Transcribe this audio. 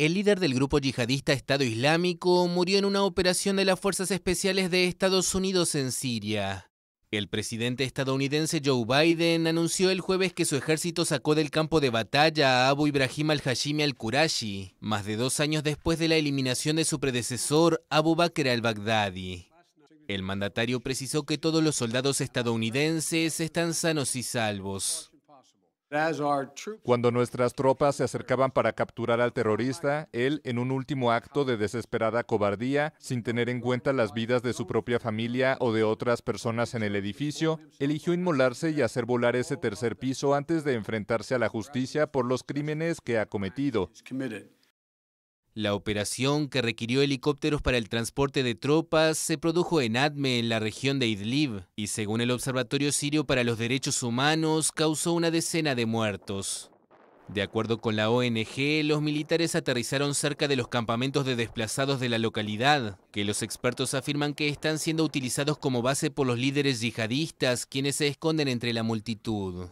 El líder del grupo yihadista Estado Islámico murió en una operación de las Fuerzas Especiales de Estados Unidos en Siria. El presidente estadounidense Joe Biden anunció el jueves que su ejército sacó del campo de batalla a Abu Ibrahim al-Hashimi al-Qurashi, más de dos años después de la eliminación de su predecesor Abu Bakr al-Baghdadi. El mandatario precisó que todos los soldados estadounidenses están sanos y salvos. Cuando nuestras tropas se acercaban para capturar al terrorista, él, en un último acto de desesperada cobardía, sin tener en cuenta las vidas de su propia familia o de otras personas en el edificio, eligió inmolarse y hacer volar ese tercer piso antes de enfrentarse a la justicia por los crímenes que ha cometido. La operación, que requirió helicópteros para el transporte de tropas, se produjo en Adme, en la región de Idlib, y según el Observatorio Sirio para los Derechos Humanos, causó una decena de muertos. De acuerdo con la ONG, los militares aterrizaron cerca de los campamentos de desplazados de la localidad, que los expertos afirman que están siendo utilizados como base por los líderes yihadistas, quienes se esconden entre la multitud.